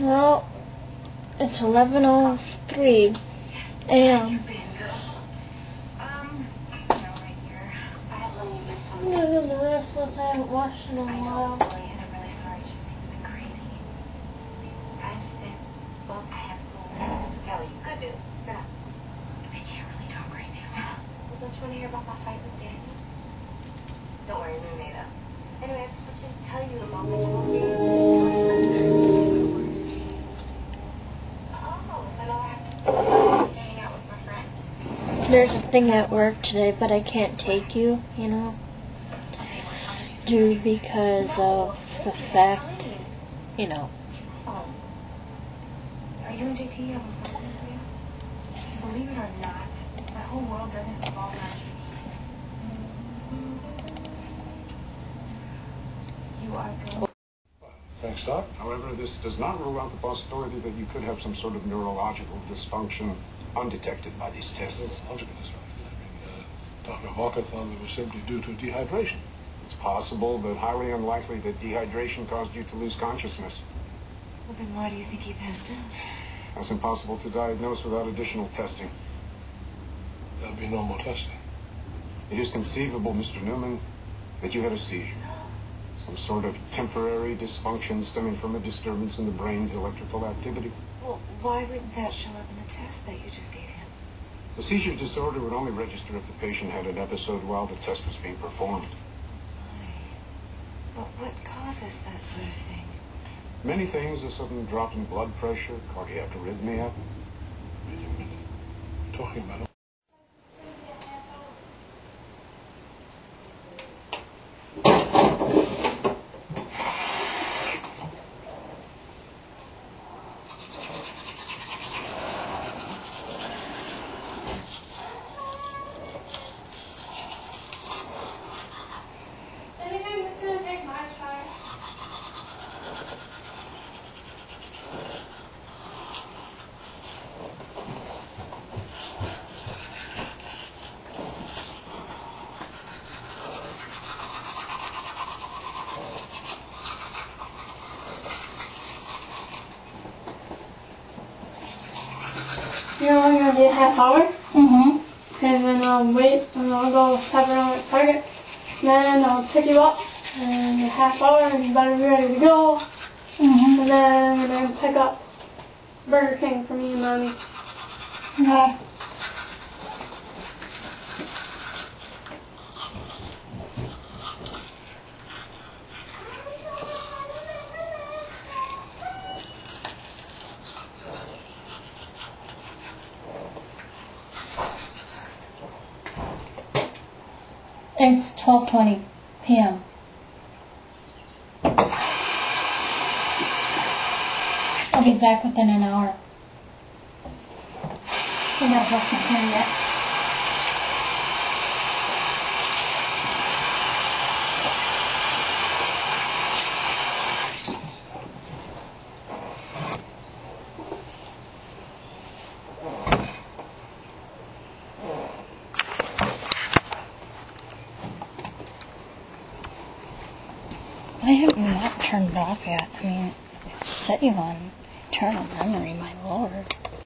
Well, it's 11.03 a.m. Um, no, right here. I have a little bit of I'm a. I haven't watched a I'm. Don't you want to hear about my fight with Danny? Don't worry, we made up. Anyway, I just want to tell you the Oh, There's a thing at work today, but I can't take you, you know, Okay, do due because of the fact, you know. Are you and JT having fun with you? Believe it or not, my whole world doesn't revolve around JT. You are good. Thanks, Doc. However, this does not rule out the possibility that you could have some sort of neurological dysfunction undetected by these tests. Logical dysfunction. I mean, uh, Dr. Walker thought it was simply due to dehydration. It's possible, but highly unlikely that dehydration caused you to lose consciousness. Well, then why do you think he passed out? That's impossible to diagnose without additional testing. There'll be no more testing. It is conceivable, Mr. Newman, that you had a seizure. Some sort of temporary dysfunction stemming from a disturbance in the brain's electrical activity. Well, why wouldn't that show up in the test that you just gave him? The seizure disorder would only register if the patient had an episode while the test was being performed. But what causes that sort of thing? Many things, a sudden drop in blood pressure, cardiac arrhythmia. Wait a minute. Talking about Anything that's gonna make my time. You know, I'm gonna be a half hour. Mm-hmm. And then I'll wait, and I'll go have around at Target. Then I'll pick you up in a half hour, and you better be ready to go. Mm-hmm. And then we're gonna pick up Burger King for me and Mommy. Okay. It's 12.20 p.m. I'll be back within an hour. I'm not brush my hair yet. I have not turned off yet. I mean, it's setting on eternal memory, my lord.